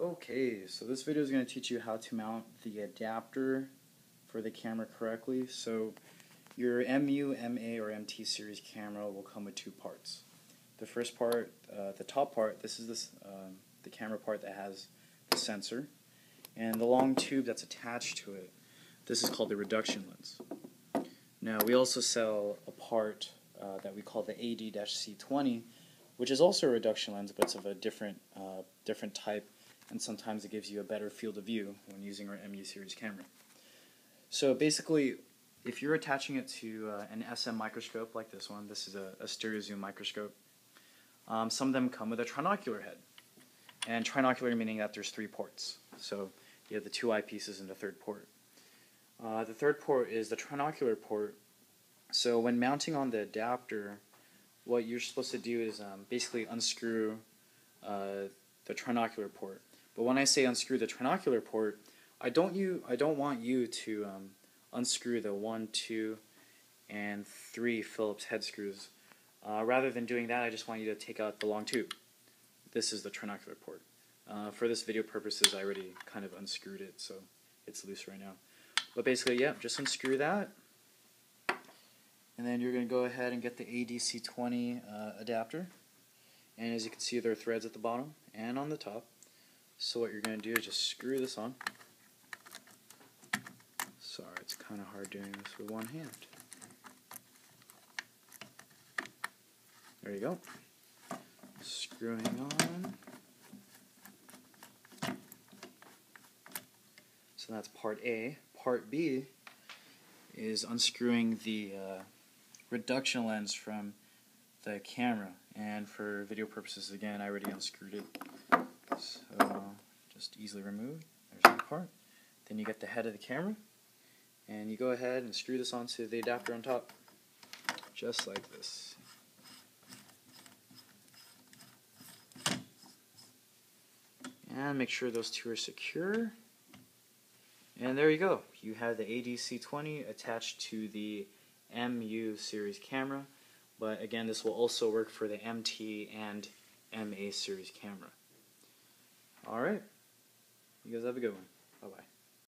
Okay, so this video is going to teach you how to mount the adapter for the camera correctly. So your MU, MA, or MT series camera will come with two parts. The first part, uh, the top part, this is this, um, the camera part that has the sensor, and the long tube that's attached to it. This is called the reduction lens. Now we also sell a part uh, that we call the AD-C20, which is also a reduction lens, but it's of a different uh, different type and sometimes it gives you a better field of view when using our MU series camera. So basically, if you're attaching it to uh, an SM microscope like this one, this is a, a stereo zoom microscope, um, some of them come with a trinocular head. And trinocular meaning that there's three ports. So you have the two eyepieces and the third port. Uh, the third port is the trinocular port. So when mounting on the adapter, what you're supposed to do is um, basically unscrew uh, the trinocular port. But when I say unscrew the trinocular port, I don't you I don't want you to um, unscrew the one, two, and three Phillips head screws. Uh, rather than doing that, I just want you to take out the long tube. This is the trinocular port. Uh, for this video purposes, I already kind of unscrewed it, so it's loose right now. But basically, yeah, just unscrew that. And then you're going to go ahead and get the AD-C20 uh, adapter. And as you can see, there are threads at the bottom and on the top. So what you're going to do is just screw this on. Sorry, it's kind of hard doing this with one hand. There you go. Screwing on. So that's part A. Part B is unscrewing the uh, reduction lens from the camera. And for video purposes, again, I already unscrewed it. So just easily removed. There's that part. Then you get the head of the camera, and you go ahead and screw this onto the adapter on top, just like this. And make sure those two are secure. And there you go. You have the AD-C20 attached to the MU series camera. But again, this will also work for the MT and MA series camera. All right. You guys have a good one. Bye bye.